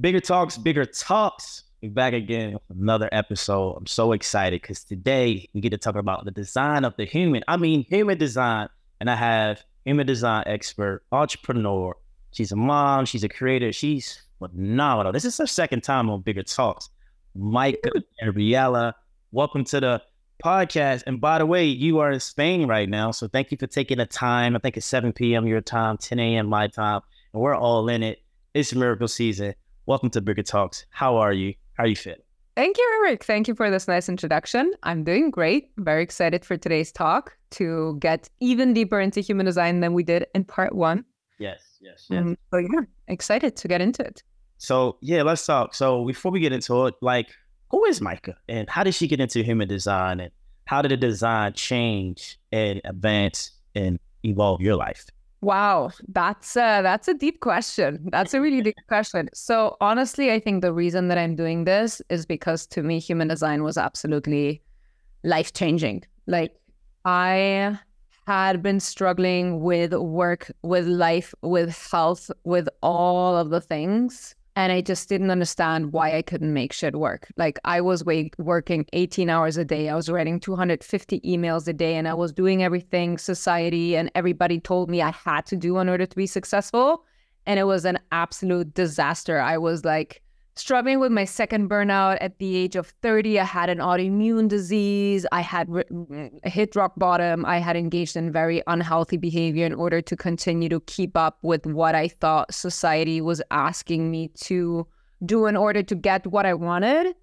Bigger Talks, Bigger Talks. We're back again with another episode. I'm so excited because today we get to talk about the design of the human. I mean, human design. And I have human design expert, entrepreneur. She's a mom, she's a creator, she's phenomenal. This is her second time on Bigger Talks. Micah and Riella, welcome to the podcast. And by the way, you are in Spain right now. So thank you for taking the time. I think it's 7 p.m. your time, 10 a.m. my time. And we're all in it. It's miracle season. Welcome to Bigger Talks. How are you? How are you feeling? Thank you, Eric. Thank you for this nice introduction. I'm doing great. Very excited for today's talk to get even deeper into human design than we did in part one. Yes, yes, yes. Um, so yeah, excited to get into it. So yeah, let's talk. So before we get into it, like, who is Maike, and how did she get into human design, and how did the design change and advance and evolve your life? Wow, that's a, that's a deep question. That's a really deep question. So honestly, I think the reason that I'm doing this is because to me, human design was absolutely life changing. Like I had been struggling with work, with life, with health, with all of the things and I just didn't understand why I couldn't make shit work. Like I was way, working 18 hours a day. I was writing 250 emails a day and I was doing everything society and everybody told me I had to do in order to be successful. And it was an absolute disaster. I was like struggling with my second burnout at the age of 30. I had an autoimmune disease. I had hit rock bottom. I had engaged in very unhealthy behavior in order to continue to keep up with what I thought society was asking me to do in order to get what I wanted.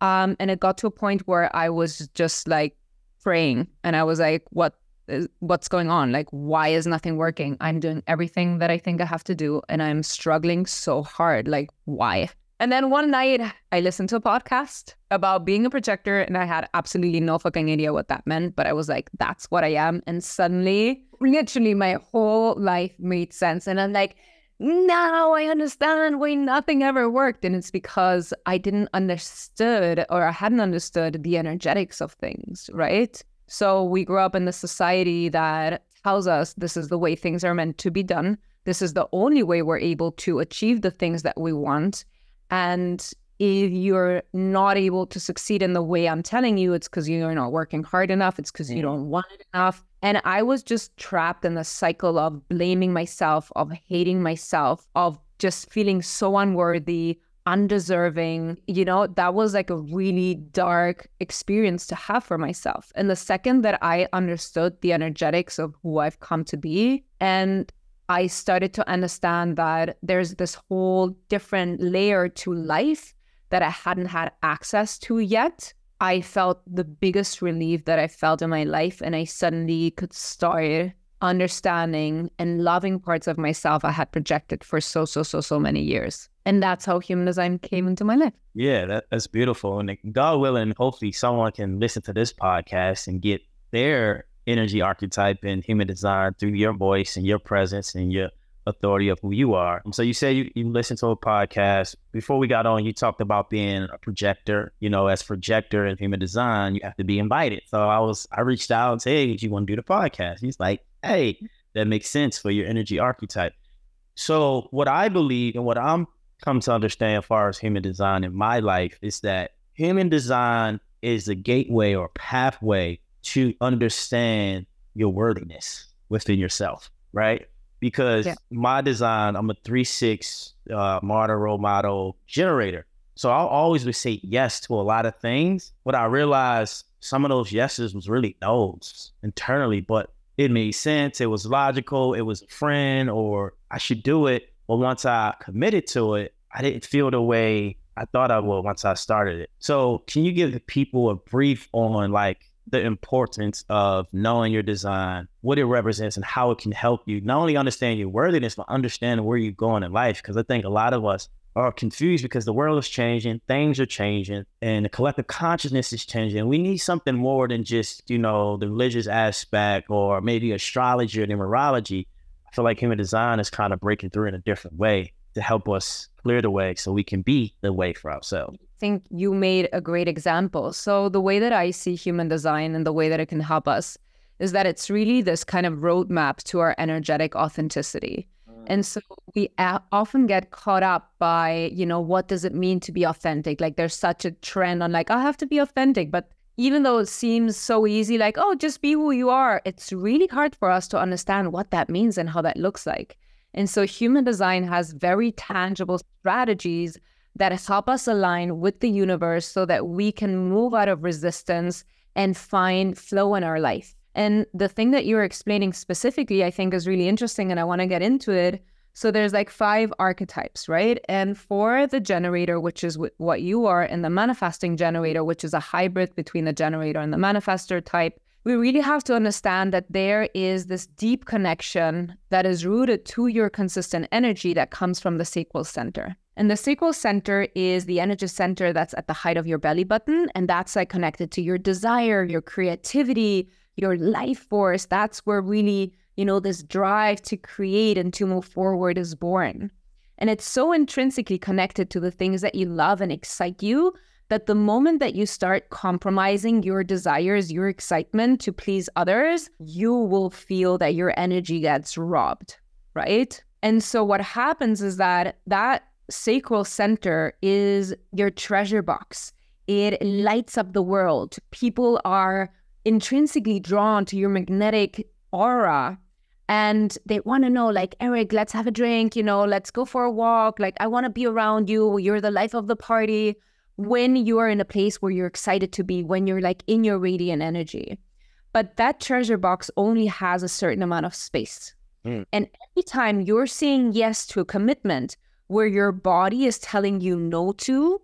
Um, and it got to a point where I was just like praying and I was like, what is, what's going on? Like, why is nothing working? I'm doing everything that I think I have to do and I'm struggling so hard. Like, why? And then one night I listened to a podcast about being a projector and I had absolutely no fucking idea what that meant, but I was like, that's what I am. And suddenly, literally, my whole life made sense. And I'm like, now I understand why nothing ever worked. And it's because I didn't understood or I hadn't understood the energetics of things, right? So we grew up in the society that tells us this is the way things are meant to be done. This is the only way we're able to achieve the things that we want. And if you're not able to succeed in the way I'm telling you, it's because you're not working hard enough. It's because you mm. don't want it enough. And I was just trapped in the cycle of blaming myself, of hating myself, of just feeling so unworthy, undeserving. You know, that was like a really dark experience to have for myself. And the second that I understood the energetics of who I've come to be and I started to understand that there's this whole different layer to life that I hadn't had access to yet. I felt the biggest relief that I felt in my life, and I suddenly could start understanding and loving parts of myself I had projected for so, so, so, so many years. And that's how human design came into my life. Yeah, that, that's beautiful. And God willing, hopefully someone can listen to this podcast and get their energy archetype and human design through your voice and your presence and your authority of who you are. So you say you, you listen to a podcast. Before we got on, you talked about being a projector. You know, as projector in human design, you have to be invited. So I was I reached out and said, Hey, you want to do the podcast? He's like, Hey, that makes sense for your energy archetype. So what I believe and what I'm come to understand as far as human design in my life is that human design is a gateway or pathway to understand your worthiness within yourself, right? Because yeah. my design, I'm a three six uh, model role model generator. So I'll always would say yes to a lot of things. But I realized some of those yeses was really no's internally, but it made sense. It was logical. It was a friend, or I should do it. But once I committed to it, I didn't feel the way I thought I would once I started it. So can you give the people a brief on like the importance of knowing your design, what it represents, and how it can help you not only understand your worthiness, but understand where you're going in life. Because I think a lot of us are confused because the world is changing, things are changing, and the collective consciousness is changing. We need something more than just, you know, the religious aspect or maybe astrology or numerology. I feel like human design is kind of breaking through in a different way to help us clear the way so we can be the way for ourselves I think you made a great example. So, the way that I see human design and the way that it can help us is that it's really this kind of roadmap to our energetic authenticity. Mm. And so we a- often get caught up by, you know, what does it mean to be authentic? Like there's such a trend on like, I have to be authentic. But even though it seems so easy, like, oh, just be who you are, it's really hard for us to understand what that means and how that looks like. And so human design has very tangible strategies that help us align with the universe so that we can move out of resistance and find flow in our life. And the thing that you're explaining specifically, I think is really interesting, and I want to get into it. So there's like five archetypes, right? And for the generator, which is what you are, and the manifesting generator, which is a hybrid between the generator and the manifester type, we really have to understand that there is this deep connection that is rooted to your consistent energy that comes from the sacral center. And the sacral center is the energy center that's at the height of your belly button. And that's like connected to your desire, your creativity, your life force. That's where really, you know, this drive to create and to move forward is born. And it's so intrinsically connected to the things that you love and excite you that the moment that you start compromising your desires, your excitement to please others, you will feel that your energy gets robbed, right? And so what happens is that that sacral center is your treasure box. It lights up the world. People are intrinsically drawn to your magnetic aura and they want to know like eric let's have a drink you know let's go for a walk like i want to be around you you're the life of the party when you are in a place where you're excited to be, when you're like in your radiant energy. But that treasure box only has a certain amount of space. Mm. And every time you're saying yes to a commitment where your body is telling you no to,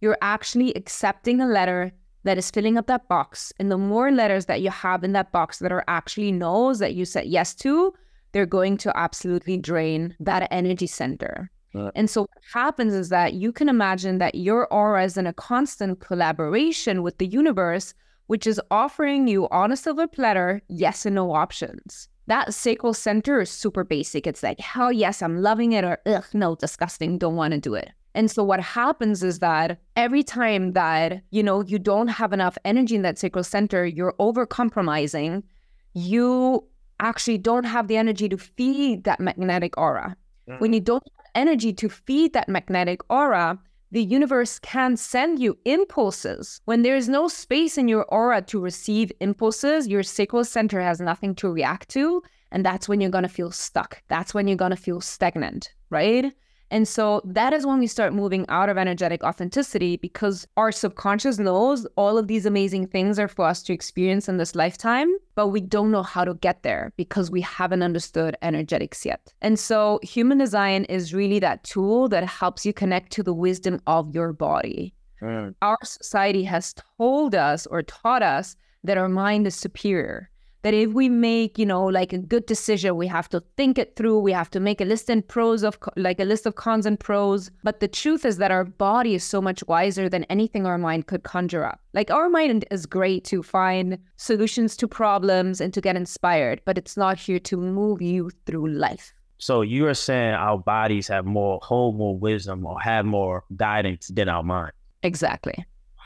you're actually accepting a letter that is filling up that box. And the more letters that you have in that box that are actually no's that you said yes to, they're going to absolutely drain that energy center. And so what happens is that you can imagine that your aura is in a constant collaboration with the universe, which is offering you on a silver platter yes and no options. That sacral center is super basic. It's like, hell yes, I'm loving it, or ugh, no, disgusting, don't want to do it. And so what happens is that every time that, you know, you don't have enough energy in that sacral center, you're over compromising, you actually don't have the energy to feed that magnetic aura. Mm. When you don't energy to feed that magnetic aura, the universe can send you impulses. When there is no space in your aura to receive impulses, your sacral center has nothing to react to. And that's when you're going to feel stuck. That's when you're going to feel stagnant, right? And so that is when we start moving out of energetic authenticity because our subconscious knows all of these amazing things are for us to experience in this lifetime, but we don't know how to get there because we haven't understood energetics yet. And so human design is really that tool that helps you connect to the wisdom of your body. Mm. Our society has told us or taught us that our mind is superior that if we make you know like a good decision we have to think it through we have to make a list and pros of like a list of cons and pros. But the truth is that our body is so much wiser than anything our mind could conjure up. Like our mind is great to find solutions to problems and to get inspired but it's not here to move you through life. So you are saying our bodies have more hold more wisdom or have more guidance than our mind? Exactly. Wow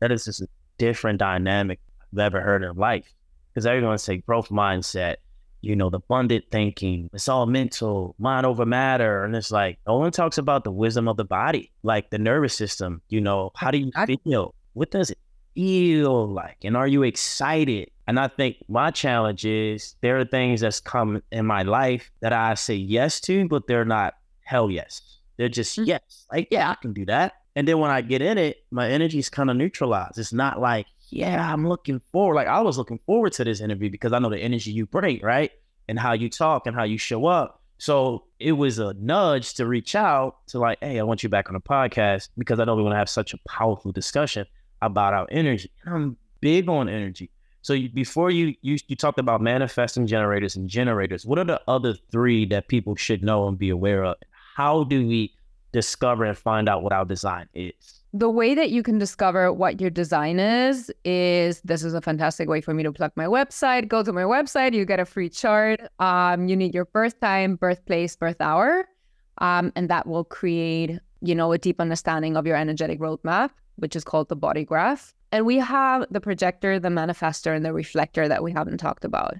that is just a different dynamic i've ever heard in life because everyone say growth mindset, you know, the abundant thinking, it's all mental, mind over matter. And it's like, no one talks about the wisdom of the body, like the nervous system, you know, how do you feel? What does it feel like? And are you excited? And I think my challenge is there are things that's come in my life that I say yes to, but they're not hell yes. They're just mm-hmm. yes. Like, yeah, I can do that. And then when I get in it, my energy is kind of neutralized. It's not like, yeah, I'm looking forward. Like I was looking forward to this interview because I know the energy you bring, right? And how you talk and how you show up. So it was a nudge to reach out to like, hey, I want you back on the podcast because I know we want to have such a powerful discussion about our energy. I'm big on energy. So you, before you, you you talked about manifesting generators and generators, what are the other three that people should know and be aware of? How do we discover and find out what our design is? The way that you can discover what your design is is this is a fantastic way for me to plug my website go to my website you get a free chart um, you need your birth time birthplace birth hour um, and that will create you know a deep understanding of your energetic roadmap which is called the body graph. And we have the projector the manifestor and the reflector that we haven't talked about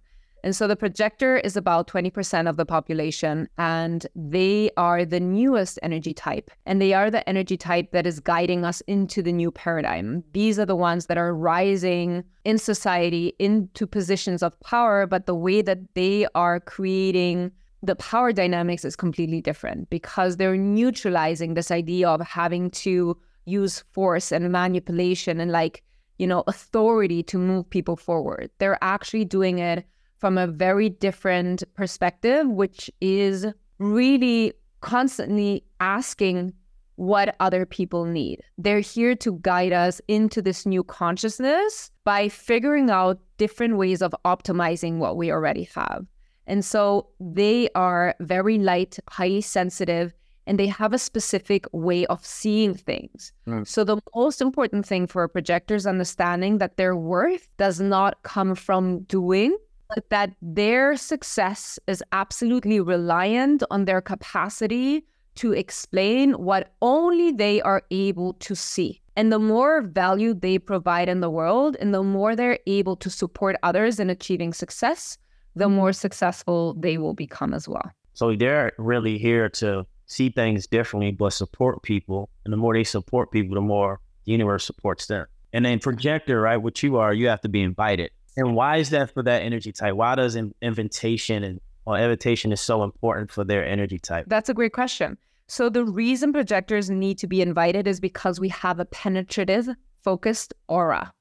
And so the projector is about 20% of the population, and they are the newest energy type. And they are the energy type that is guiding us into the new paradigm. These are the ones that are rising in society into positions of power, but the way that they are creating the power dynamics is completely different because they're neutralizing this idea of having to use force and manipulation and like you know authority to move people forward they're actually doing it from a very different perspective, which is really constantly asking what other people need. They're here to guide us into this new consciousness by figuring out different ways of optimizing what we already have. And so they are very light, highly sensitive, and they have a specific way of seeing things. Mm. So the most important thing for a projector is understanding that their worth does not come from doing, but that their success is absolutely reliant on their capacity to explain what only they are able to see. And the more value they provide in the world, and the more they're able to support others in achieving success, the mm-hmm. more successful they will become as well. So they're really here to see things differently, but support people. And the more they support people, the more the universe supports them. And then projector, right? What you are, you have to be invited. And why is that for that energy type? Why does invitation and or invitation is so important for their energy type? That's a great question. So the reason projectors need to be invited is because we have a penetrative, focused aura.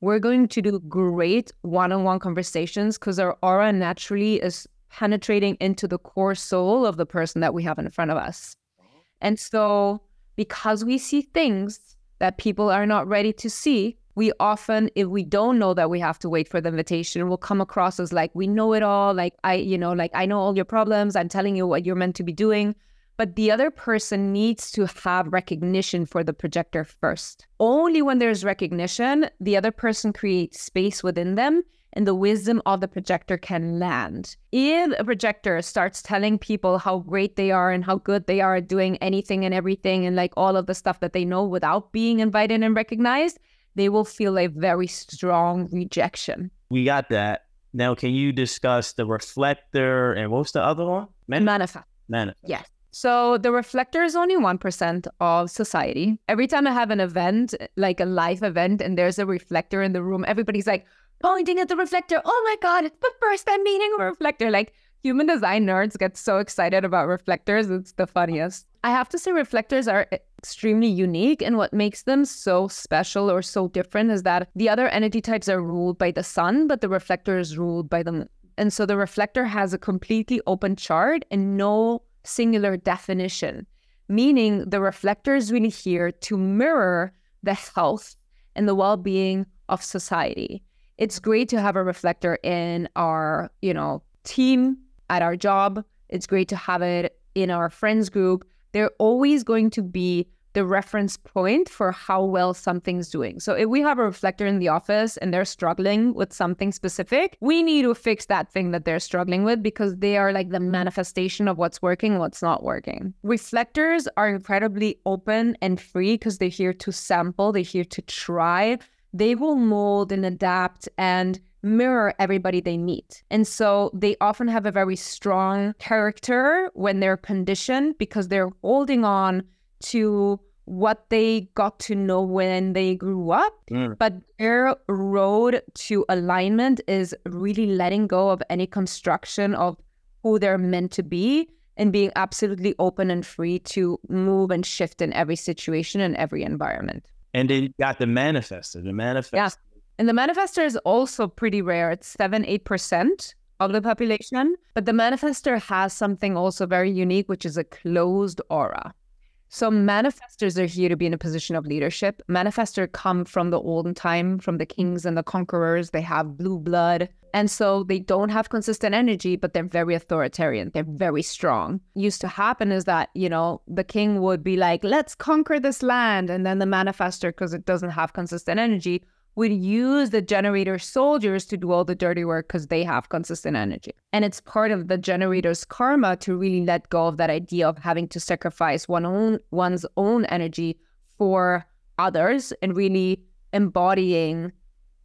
We're going to do great one-on-one conversations because our aura naturally is penetrating into the core soul of the person that we have in front of us. Uh-huh. And so because we see things that people are not ready to see, we often if we don't know that we have to wait for the invitation we'll come across as like we know it all like i you know like i know all your problems i'm telling you what you're meant to be doing but the other person needs to have recognition for the projector first only when there's recognition the other person creates space within them and the wisdom of the projector can land. If a projector starts telling people how great they are and how good they are at doing anything and everything and like all of the stuff that they know without being invited and recognized, they will feel a very strong rejection. We got that. Now, can you discuss the reflector and what's the other one? Man- manifest. Manifest. Yes. So the reflector is only 1% of society. Every time I have an event, like a live event, and there's a reflector in the room, everybody's like pointing at the reflector. Oh my God, it's the first time meeting a reflector. Like human design nerds get so excited about reflectors. It's the funniest. I have to say, reflectors are extremely unique. And what makes them so special or so different is that the other entity types are ruled by the sun, but the reflector is ruled by the moon. And so the reflector has a completely open chart and no singular definition, meaning the reflector is really here to mirror the health and the well being of society. It's great to have a reflector in our, you know, team at our job. It's great to have it in our friends group they're always going to be the reference point for how well something's doing. So if we have a reflector in the office and they're struggling with something specific, we need to fix that thing that they're struggling with because they are like the manifestation of what's working, what's not working. Reflectors are incredibly open and free because they're here to sample, they're here to try. They will mold and adapt and mirror everybody they meet. And so they often have a very strong character when they're conditioned because they're holding on to what they got to know when they grew up. Mm. But their road to alignment is really letting go of any construction of who they're meant to be and being absolutely open and free to move and shift in every situation and every environment. And they got the manifester. The manifest. And the manifester is also pretty rare. It's 7 8% of the population. But the manifester has something also very unique, which is a closed aura. So manifestors are here to be in a position of leadership. Manifestors come from the olden time, from the kings and the conquerors. They have blue blood. And so they don't have consistent energy, but they're very authoritarian. They're very strong. Used to happen is that, you know, the king would be like, let's conquer this land. And then the manifester, because it doesn't have consistent energy, would use the generator soldiers to do all the dirty work because they have consistent energy. And it's part of the generator's karma to really let go of that idea of having to sacrifice one own one's own energy for others and really embodying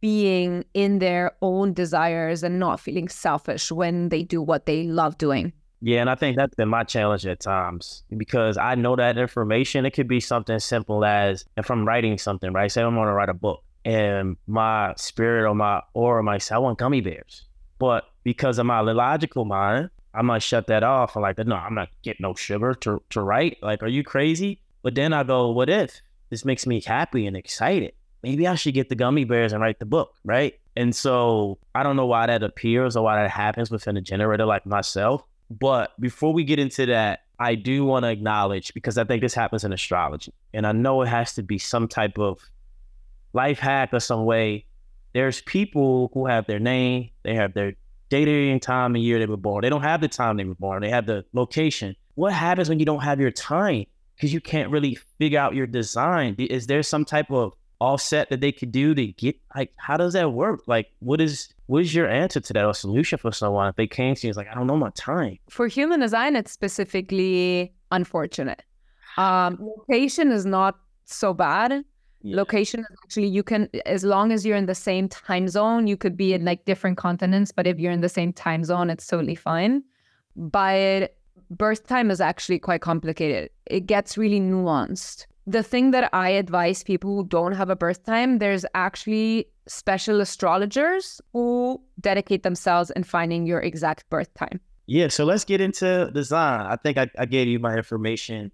being in their own desires and not feeling selfish when they do what they love doing. Yeah, and I think that's been my challenge at times because I know that information. It could be something simple as if I'm writing something, right? Say I'm going to write a book, and my spirit or my aura might say, I want gummy bears. But because of my logical mind, I might shut that off I'm like, no, I'm not getting no sugar to, to write. Like, are you crazy? But then I go, what if this makes me happy and excited? Maybe I should get the gummy bears and write the book, right? And so I don't know why that appears or why that happens within a generator like myself. But before we get into that, I do want to acknowledge because I think this happens in astrology. And I know it has to be some type of life hack or some way. There's people who have their name, they have their date and time and year they were born. They don't have the time they were born, they have the location. What happens when you don't have your time? Because you can't really figure out your design. Is there some type of offset that they could do to get like how does that work? Like what is what is your answer to that or solution for someone if they came to you? It's like, I don't know my time. For human design, it's specifically unfortunate. Um, location is not so bad. Yeah. Location actually you can as long as you're in the same time zone, you could be in like different continents, but if you're in the same time zone, it's totally fine. But birth time is actually quite complicated. It gets really nuanced the thing that I advise people who don't have a birth time, there's actually special astrologers who dedicate themselves in finding your exact birth time. Yeah, so let's get into design. I think I, I gave you my information.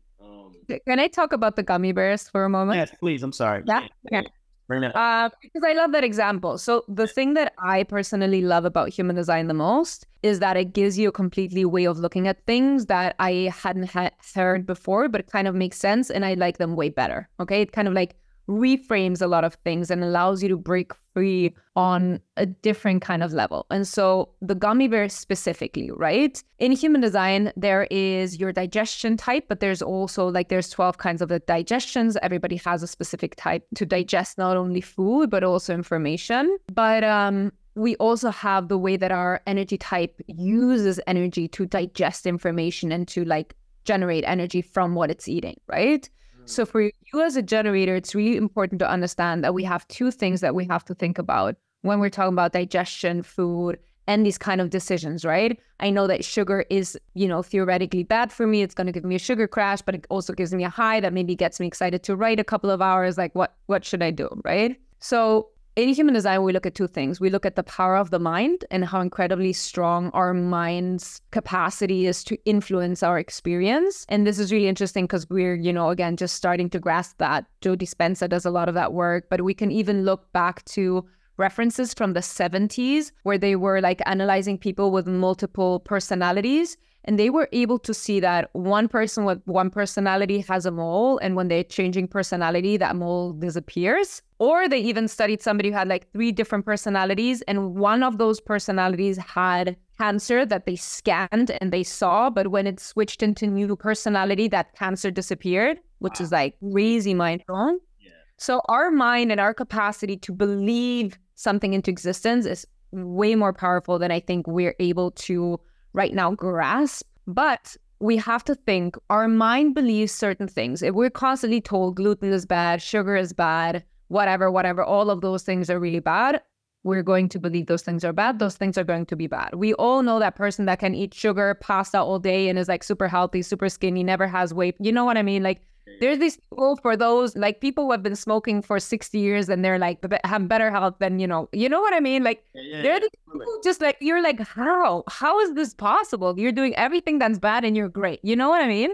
Can I talk about the gummy bears for a moment? Yes, please. I'm sorry. Yeah. Okay. Bring that uh, because I love that example. So the thing that I personally love about human design the most is that it gives you a completely way of looking at things that I hadn't had heard before, but it kind of makes sense and I like them way better. Okay. It kind of like reframes a lot of things and allows you to break free on a different kind of level. And so the gummy bear specifically, right? In human design, there is your digestion type, but there's also like there's 12 kinds of the digestions. Everybody has a specific type to digest not only food, but also information. But um we also have the way that our energy type uses energy to digest information and to like generate energy from what it's eating, right? So for you as a generator, it's really important to understand that we have two things that we have to think about when we're talking about digestion, food, and these kind of decisions, right? I know that sugar is, you know, theoretically bad for me. It's going to give me a sugar crash, but it also gives me a high that maybe gets me excited to write a couple of hours. Like, what what should I do, right? So in human design, we look at two things. We look at the power of the mind and how incredibly strong our mind's capacity is to influence our experience. And this is really interesting because we're, you know, again, just starting to grasp that. Joe Dispenza does a lot of that work, but we can even look back to references from the 70s where they were like analyzing people with multiple personalities and they were able to see that one person with one personality has a mole, and when they're changing personality, that mole disappears. Or they even studied somebody who had like three different personalities, and one of those personalities had cancer that they scanned and they saw, but when it switched into new personality, that cancer disappeared, which wow. is like crazy mind blowing. Yeah. So our mind and our capacity to believe something into existence is way more powerful than I think we're able to right now grasp. But we have to think our mind believes certain things. If we're constantly told gluten is bad, sugar is bad, whatever, whatever, all of those things are really bad, we're going to believe those things are bad. Those things are going to be bad. We all know that person that can eat sugar, pasta all day and is like super healthy, super skinny, never has weight. You know what I mean? Like there's these people for those like people who have been smoking for 60 years and they're like have better health than you know you know what i mean? Like yeah, yeah, they're yeah, people just like you're like how? How is this possible? You're doing everything that's bad and you're great. You know what i mean?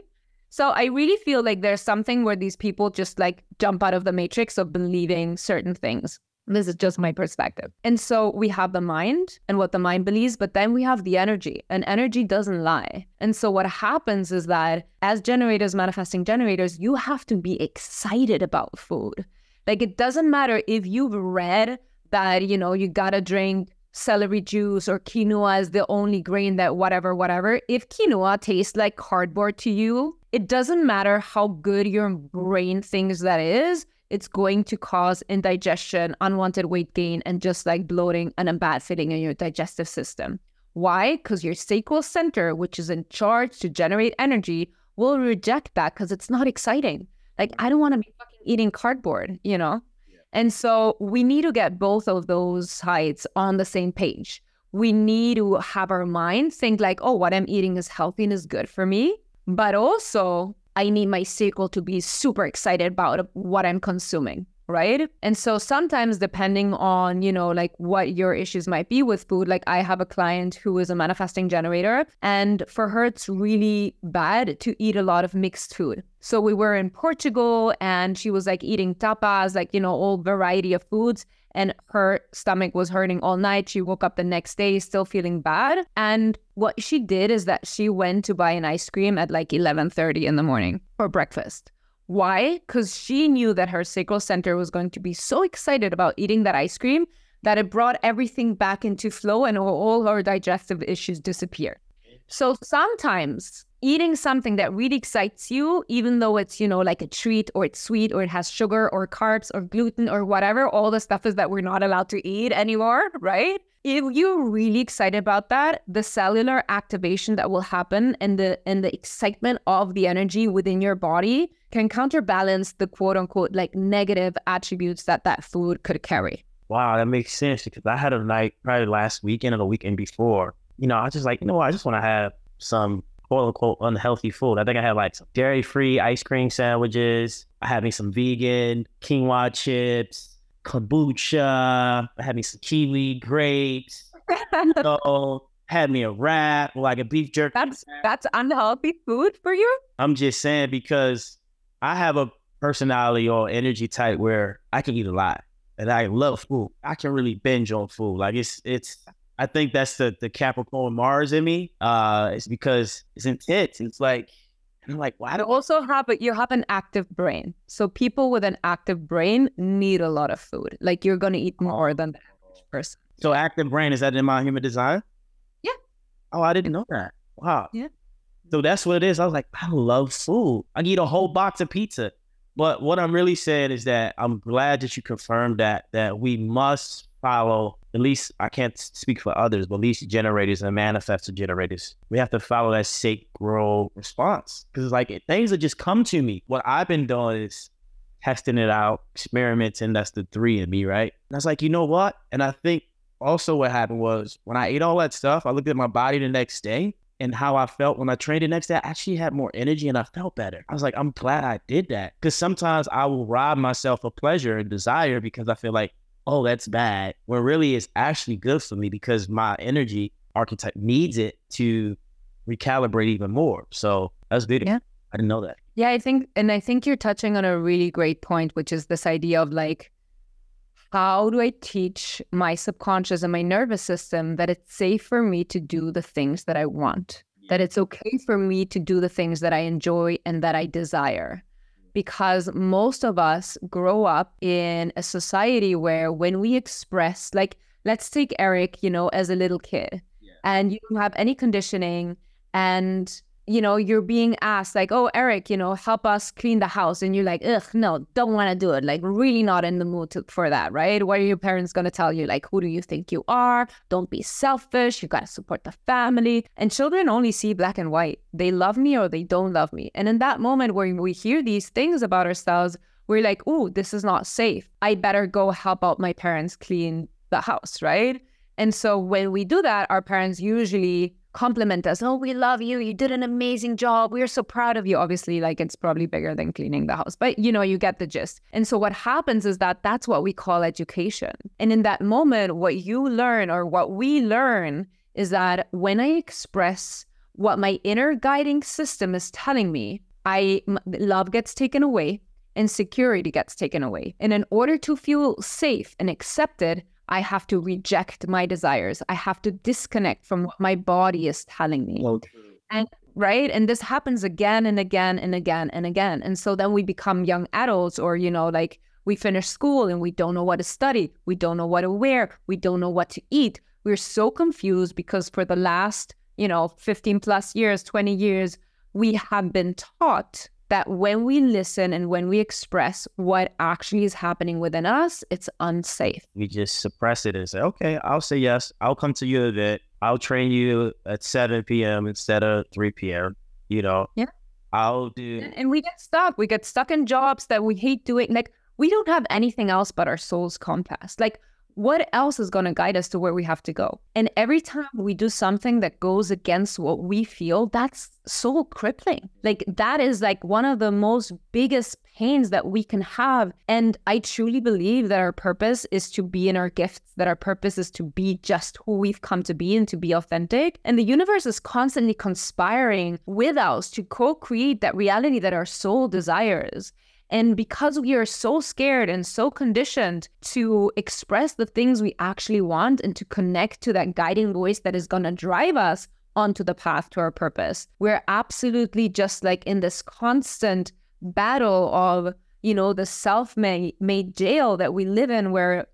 So i really feel like there's something where these people just like jump out of the matrix of believing certain things this is just my perspective. And so we have the mind and what the mind believes, but then we have the energy, and energy doesn't lie. And so what happens is that as generators, manifesting generators, you have to be excited about food. Like it doesn't matter if you've read that, you know, you gotta drink celery juice or quinoa is the only grain that whatever, whatever. If quinoa tastes like cardboard to you, it doesn't matter how good your brain thinks that is it's going to cause indigestion, unwanted weight gain, and just like bloating and a bad fitting in your digestive system. Why? Because your sacral center, which is in charge to generate energy, will reject that because it's not exciting. Like, I don't want to be fucking eating cardboard, you know? And so we need to get both of those sides on the same page. We need to have our mind think like, oh, what I'm eating is healthy and is good for me. But also, I need my cycle to be super excited about what I'm consuming right? And so sometimes depending on you know like what your issues might be with food like i have a client who is a manifesting generator and for her it's really bad to eat a lot of mixed food. So we were in portugal and she was like eating tapas like you know all variety of foods and her stomach was hurting all night she woke up the next day still feeling bad and what she did is that she went to buy an ice cream at like 11:30 in the morning for breakfast why? Because she knew that her sacral center was going to be so excited about eating that ice cream that it brought everything back into flow and all her digestive issues disappeared. So sometimes eating something that really excites you, even though it's, you know, like a treat or it's sweet or it has sugar or carbs or gluten or whatever, all the stuff is that we're not allowed to eat anymore, right? If you're really excited about that, the cellular activation that will happen and the and the excitement of the energy within your body can counterbalance the quote unquote like negative attributes that that food could carry. Wow, that makes sense because I had a night probably last weekend or the weekend before. You know, I was just like, you know what, I just want to have some quote unquote unhealthy food. I think I had like some dairy free ice cream sandwiches. I had me some vegan quinoa chips, kombucha. I had me some kiwi grapes. so, had me a wrap, like a beef jerky. That's that's unhealthy food for you. I'm just saying because I have a personality or energy type where I can eat a lot and I love food. I can really binge on food. Like it's it's I think that's the the Capricorn Mars in me. Uh it's because it's intense. It's like I'm like, why do you also have a, you have an active brain. So people with an active brain need a lot of food. Like you're gonna eat more than the average person. So active brain is that in my human design? Yeah. Oh, I didn't know that. Wow. Yeah. So that's what it is. I was like, I love food. I eat a whole box of pizza. But what I'm really saying is that I'm glad that you confirmed that that we must follow at least I can't speak for others, but at least generators and manifestor generators. We have to follow that sacral response because it's like things that just come to me. What I've been doing is testing it out, experimenting. That's the three in me, right? And I was like, you know what? And I think also what happened was when I ate all that stuff, I looked at my body the next day and how I felt when I trained the next day, I actually had more energy and I felt better. I was like, I'm glad I did that. Because sometimes I will rob myself of pleasure and desire because I feel like, oh, that's bad. When really it's actually good for me because my energy archetype needs it to recalibrate even more. So that's good. Yeah. I didn't know that. Yeah, I think, and I think you're touching on a really great point, which is this idea of like, how do I teach my subconscious and my nervous system that it's safe for me to do the things that I want? That it's okay for me to do the things that I enjoy and that I desire. Because most of us grow up in a society where when we express, like, let's take Eric, you know, as a little kid, yeah. and you don't have any conditioning and you know, you're being asked like, "Oh, Eric, you know, help us clean the house," and you're like, "Ugh, no, don't want to do it. Like, really not in the mood to, for that, right?" What are your parents gonna tell you? Like, who do you think you are? Don't be selfish. You gotta support the family. And children only see black and white. They love me or they don't love me. And in that moment where we hear these things about ourselves, we're like, oh, this is not safe. I better go help out my parents clean the house," right? And so when we do that, our parents usually compliment us. Oh, we love you. You did an amazing job. We're so proud of you. Obviously, like it's probably bigger than cleaning the house, but you know, you get the gist. And so what happens is that that's what we call education. And in that moment, what you learn or what we learn is that when I express what my inner guiding system is telling me, I love gets taken away and security gets taken away. And in order to feel safe and accepted, I have to reject my desires. I have to disconnect from what my body is telling me. Well, and right? And this happens again and again and again and again. And so then we become young adults or you know like we finish school and we don't know what to study. We don't know what to wear. We don't know what to eat. We're so confused because for the last you know 15 plus years 20 years we have been taught that when we listen and when we express what actually is happening within us, it's unsafe. We just suppress it and say, okay, I'll say yes. I'll come to your event. I'll train you at 7 p.m. instead of 3 p.m. You know? Yeah. I'll do. And we get stuck. We get stuck in jobs that we hate doing. Like we don't have anything else but our soul's compass. Like, what else is going to guide us to where we have to go? And every time we do something that goes against what we feel, that's so crippling. Like, that is like one of the most biggest pains that we can have. And I truly believe that our purpose is to be in our gifts, that our purpose is to be just who we've come to be and to be authentic. And the universe is constantly conspiring with us to co create that reality that our soul desires. And because we are so scared and so conditioned to express the things we actually want and to connect to that guiding voice that is going to drive us onto the path to our purpose, we're absolutely just like in this constant battle of, you know, the self made jail that we live in where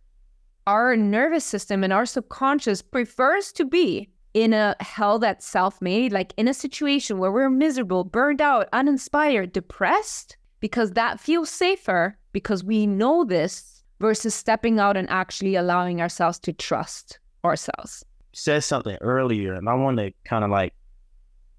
our nervous system and our subconscious prefers to be in a hell that's self made, like in a situation where we're miserable, burned out, uninspired, depressed because that feels safer because we know this versus stepping out and actually allowing ourselves to trust ourselves. You said something earlier, and I want to kind of like,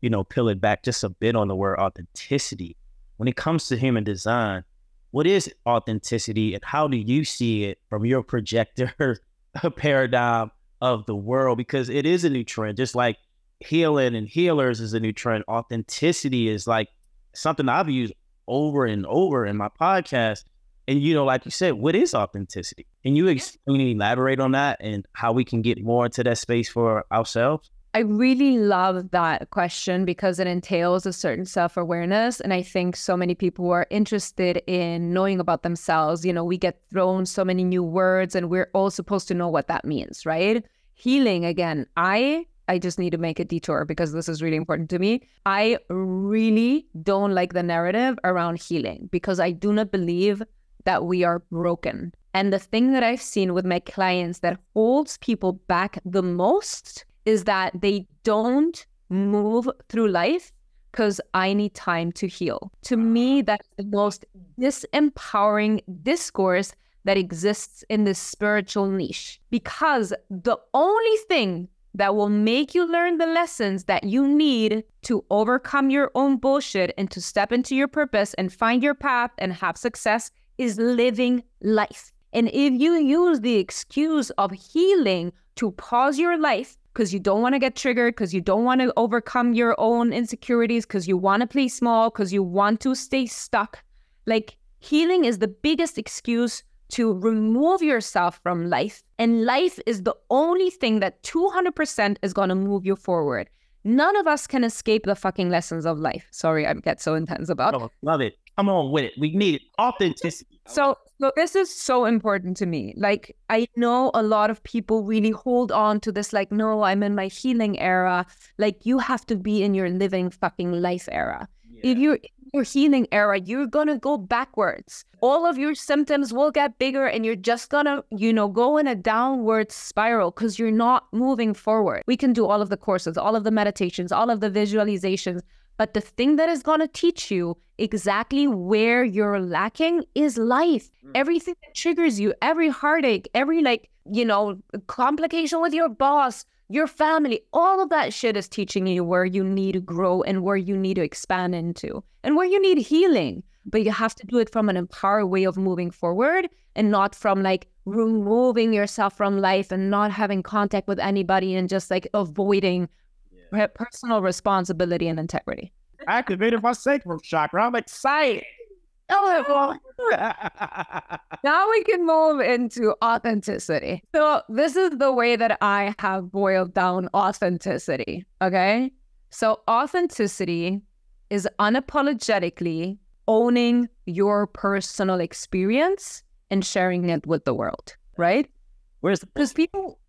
you know, peel it back just a bit on the word authenticity. When it comes to human design, what is authenticity and how do you see it from your projector paradigm of the world? Because it is a new trend, just like healing and healers is a new trend. Authenticity is like something I've used over and over in my podcast. And you know, like you said, what is authenticity? Can you explain and elaborate on that and how we can get more into that space for ourselves? I really love that question because it entails a certain self awareness. And I think so many people are interested in knowing about themselves, you know, we get thrown so many new words and we're all supposed to know what that means, right? Healing, again, I I just need to make a detour because this is really important to me. I really don't like the narrative around healing because I do not believe that we are broken. And the thing that I've seen with my clients that holds people back the most is that they don't move through life because I need time to heal. To me, that's the most disempowering discourse that exists in this spiritual niche because the only thing that will make you learn the lessons that you need to overcome your own bullshit and to step into your purpose and find your path and have success is living life. And if you use the excuse of healing to pause your life because you don't want to get triggered, because you don't want to overcome your own insecurities, because you want to play small, because you want to stay stuck, like healing is the biggest excuse to remove yourself from life. And life is the only thing that 200% is going to move you forward. None of us can escape the fucking lessons of life. Sorry, I get so intense about it. love it. Come on with it. We need it. Authenticity. So, so this is so important to me. Like I know a lot of people really hold on to this like no, I'm in my healing era. Like you have to be in your living fucking life era. Yeah. If you're in your healing era, you're gonna go backwards. All of your symptoms will get bigger and you're just gonna, you know, go in a downward spiral because you're not moving forward. We can do all of the courses, all of the meditations, all of the visualizations. But the thing that is going to teach you exactly where you're lacking is life. Mm. Everything that triggers you, every heartache, every like, you know, complication with your boss, your family, all of that shit is teaching you where you need to grow and where you need to expand into and where you need healing. But you have to do it from an empowered way of moving forward and not from like removing yourself from life and not having contact with anybody and just like avoiding yeah. personal responsibility and integrity. Activated my sacral chakra. I'm excited. Oh, now we can move into authenticity. So, this is the way that I have boiled down authenticity. Okay. So, authenticity is unapologetically owning your personal experience and sharing it with the world, right? Where's the because people,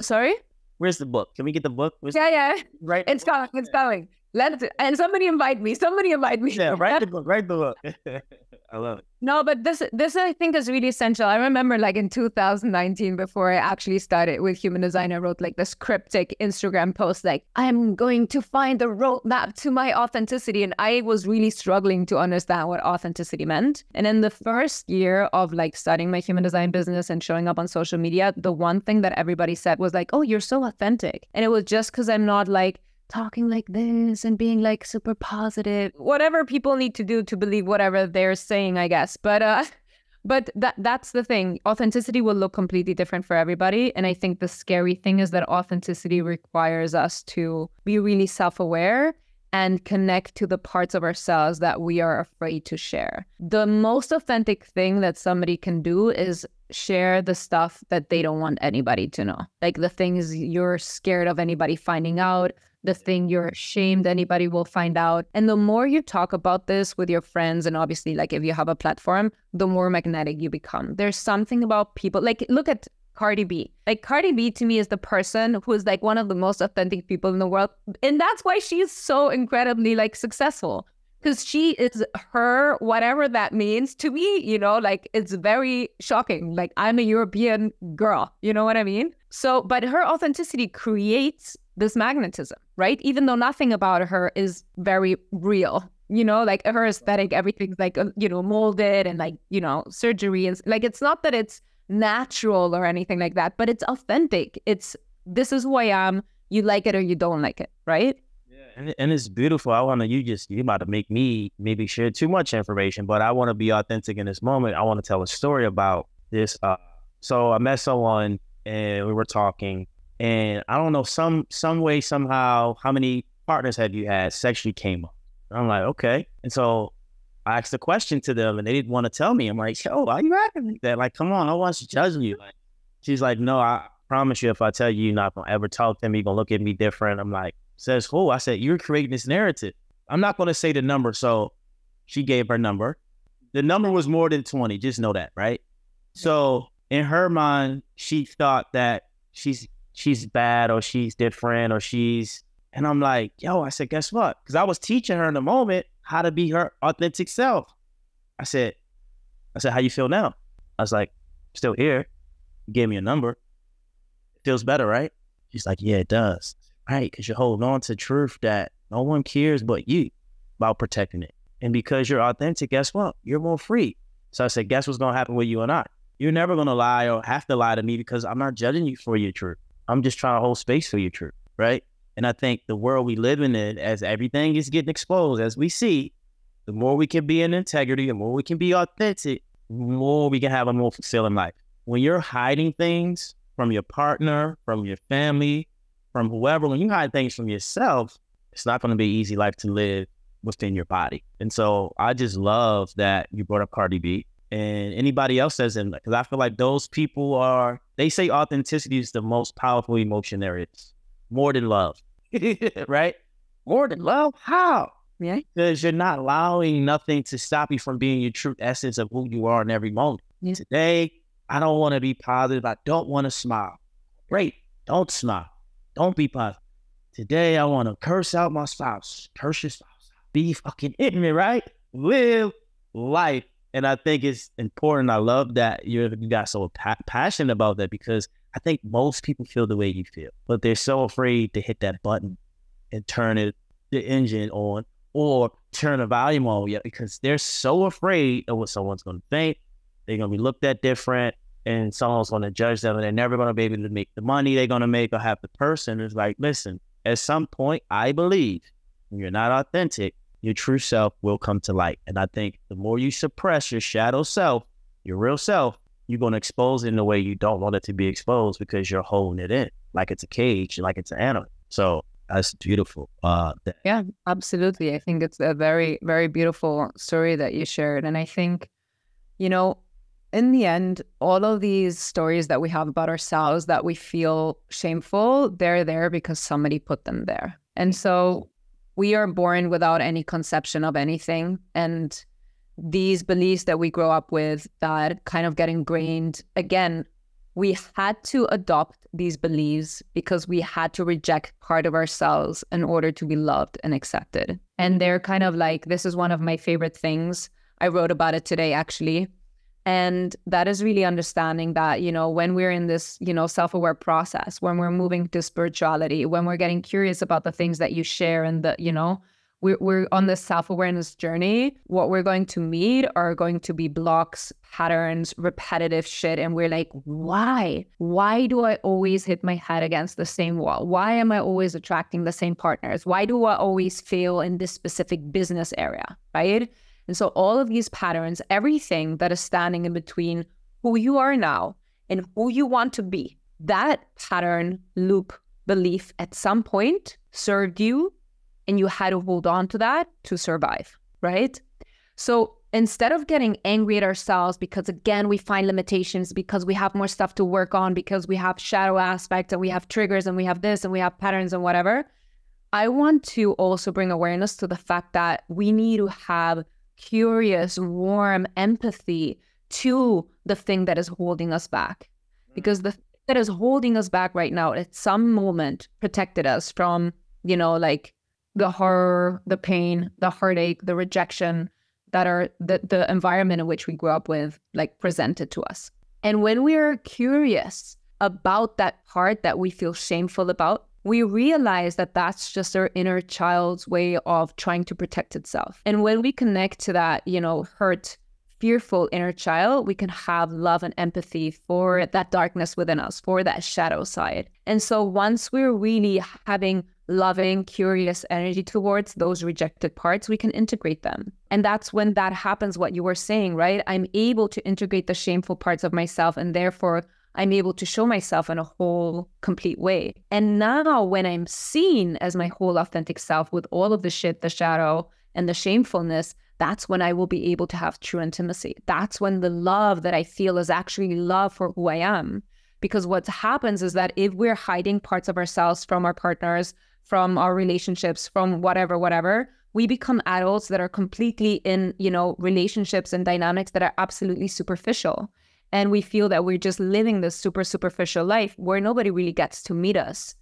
sorry? Where's the book? Can we get the book? Where's yeah, yeah. Right. It's coming. It's coming. Let it, and somebody invite me. Somebody invite me. Yeah, write the book. Write the book. I love it. No, but this this I think is really essential. I remember like in 2019, before I actually started with human design, I wrote like this cryptic Instagram post like, I'm going to find the roadmap to my authenticity. And I was really struggling to understand what authenticity meant. And in the first year of like starting my human design business and showing up on social media, the one thing that everybody said was like, Oh, you're so authentic. And it was just because I'm not like talking like this and being like super positive whatever people need to do to believe whatever they're saying i guess but uh But that that's the thing. Authenticity will look completely different for everybody. And I think the scary thing is that authenticity requires us to be really self-aware and connect to the parts of ourselves that we are afraid to share. The most authentic thing that somebody can do is share the stuff that they don't want anybody to know. Like the things you're scared of anybody finding out, the thing you're ashamed anybody will find out. And the more you talk about this with your friends, and obviously, like if you have a platform, the more magnetic you become. There's something about people, like look at Cardi B. Like Cardi B to me is the person who is like one of the most authentic people in the world. And that's why she's so incredibly like successful. Because she is her, whatever that means to me, you know, like it's very shocking. Like I'm a European girl, you know what I mean? So, but her authenticity creates this magnetism, right? Even though nothing about her is very real, you know, like her aesthetic, everything's like, uh, you know, molded and like, you know, surgery. And like, it's not that it's natural or anything like that, but it's authentic. It's this is who I am. You like it or you don't like it, right? Yeah, and, and it's beautiful. I want to, you just, you about to make me maybe share too much information, but I want to be authentic in this moment. I want to tell a story about this. Uh, so I met someone and we were talking, and I don't know, some some way, somehow, how many partners have you had sexually came up? I'm like, okay. And so I asked the question to them and they didn't want to tell me. I'm like, yo, why you acting like that? Like, come on, I want to judge you. Like, she's like, no, I promise you, if I tell you you're not gonna ever talk to me, you're gonna look at me different. I'm like, says who? I said, you're creating this narrative. I'm not gonna say the number. So she gave her number. The number was more than 20. Just know that, right? So in her mind, she thought that she's she's bad or she's different or she's and I'm like, yo, I said, guess what? Because I was teaching her in the moment how to be her authentic self. I said, I said, how you feel now? I was like, still here. You gave me a number. Feels better, right? She's like, yeah, it does. Right, because you're holding on to truth that no one cares but you about protecting it. And because you're authentic, guess what? You're more free. So I said, guess what's gonna happen with you and I? You're never gonna lie or have to lie to me because I'm not judging you for your truth. I'm just trying to hold space for your truth, right? And I think the world we live in, it, as everything is getting exposed, as we see, the more we can be in integrity, the more we can be authentic, the more we can have a more fulfilling life. When you're hiding things from your partner, from your family, from whoever, when you hide things from yourself, it's not going to be an easy life to live within your body. And so I just love that you brought up Cardi B and anybody else says it because I feel like those people are, they say authenticity is the most powerful emotion there is, more than love. right? More than love? How? Yeah. Because you're not allowing nothing to stop you from being your true essence of who you are in every moment. Yeah. Today, I don't want to be positive. I don't want to smile. Great. Don't smile. Don't be positive. Today, I want to curse out my spouse. Curse your spouse. Be fucking ignorant, right? Live life. And I think it's important. I love that you're, you got so pa- passionate about that because I think most people feel the way you feel, but they're so afraid to hit that button and turn it the engine on or turn the volume on yet because they're so afraid of what someone's going to think. They're going to be looked at different and someone's going to judge them and they're never going to be able to make the money they're going to make or have the person. It's like, listen, at some point, I believe you're not authentic, your true self will come to light. And I think the more you suppress your shadow self, your real self, you're going to expose it in a way you don't want it to be exposed because you're holding it in like it's a cage, like it's an animal. So that's beautiful. Uh, yeah, absolutely. I think it's a very, very beautiful story that you shared. And I think, you know, in the end, all of these stories that we have about ourselves that we feel shameful, they're there because somebody put them there. And so we are born without any conception of anything. And these beliefs that we grow up with that kind of get ingrained again we had to adopt these beliefs because we had to reject part of ourselves in order to be loved and accepted. And they're kind of like this is one of my favorite things. I wrote about it today actually and that is really understanding that you know when we're in this you know self-aware process when we're moving to spirituality when we're getting curious about the things that you share and the you know we're, we're on this self-awareness journey what we're going to meet are going to be blocks patterns repetitive shit. And we're like why? Why do i always hit my head against the same wall? Why am i always attracting the same partners? Why do i always fail in this specific business area? Right And so all of these patterns, everything that is standing in between who you are now and who you want to be, that pattern, loop, belief at some point served you and you had to hold on to that to survive, right? So instead of getting angry at ourselves because again we find limitations because we have more stuff to work on because we have shadow aspects and we have triggers and we have this and we have patterns and whatever i want to also bring awareness to the fact that we need to have curious warm empathy to the thing that is holding us back. Mm. Because the that is holding us back right now at some moment protected us from you know like the horror the pain the heartache the rejection that are the, the environment in which we grew up with like presented to us. And when we're curious about that part that we feel shameful about we realize that that's just our inner child's way of trying to protect itself and when we connect to that you know hurt fearful inner child, we can have love and empathy for that darkness within us, for that shadow side. And so once we're really having loving, curious energy towards those rejected parts, we can integrate them. And that's when that happens, what you were saying, right? I'm able to integrate the shameful parts of myself, and therefore I'm able to show myself in a whole, complete way. And now, when I'm seen as my whole authentic self with all of the shit, the shadow, and the shamefulness, that's when I will be able to have true intimacy. That's when the love that I feel is actually love for who I am. Because what happens is that if we're hiding parts of ourselves from our partners, from our relationships, from whatever, whatever, we become adults that are completely in, you know, relationships and dynamics that are absolutely superficial. And we feel that we're just living this super superficial life where nobody really gets to meet us.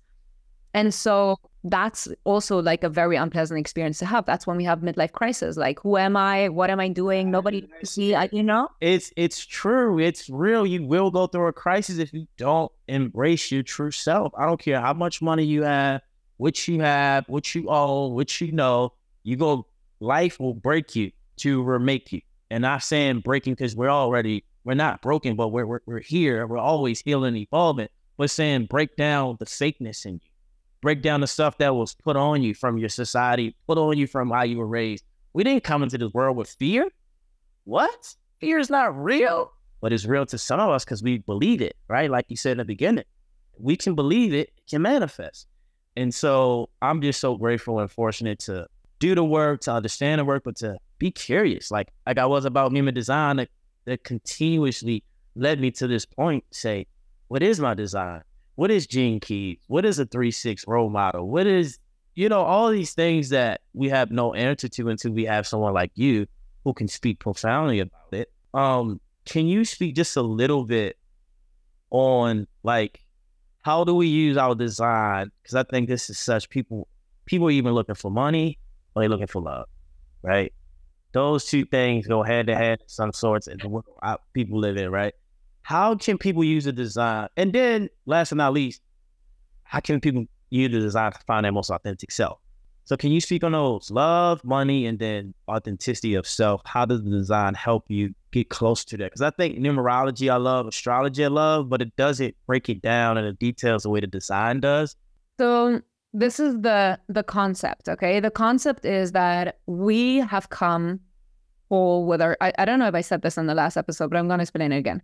And so that's also like a very unpleasant experience to have. That's when we have midlife crisis. Like, who am I? What am I doing? Nobody see, I, you know? It's it's true. It's real. You will go through a crisis if you don't embrace your true self. I don't care how much money you have, what you have, what you own, what you know, you go, life will break you to remake you. And I'm saying breaking because we're already, we're not broken, but we're, we're, we're here. We're always healing, evolving, but saying break down the fakeness in you, break down the stuff that was put on you from your society, put on you from how you were raised. We didn't come into this world with fear. What? Fear is not real, but it's real to some of us because we believe it, right? Like you said in the beginning, we can believe it, it can manifest. And so I'm just so grateful and fortunate to do the work, to understand the work, but to be curious, like like I was about human design that, that continuously led me to this point. Say, what is my design? What is Gene Keys? What is a three six role model? What is you know all these things that we have no answer to until we have someone like you who can speak profoundly about it. Um, can you speak just a little bit on like how do we use our design? Because I think this is such people people are even looking for money or they looking for love, right? Those two things go hand to hand some sorts in the world people live in, right? How can people use the design? And then, last but not least, how can people use the design to find their most authentic self? So, can you speak on those love, money, and then authenticity of self? How does the design help you get close to that? Because I think numerology, I love astrology, I love, but it doesn't break it down in the details the way the design does. So, this is the the concept. Okay, the concept is that we have come whole with our. I, I don't know if I said this in the last episode, but I'm going to explain it again.